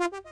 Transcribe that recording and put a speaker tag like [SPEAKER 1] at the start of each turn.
[SPEAKER 1] you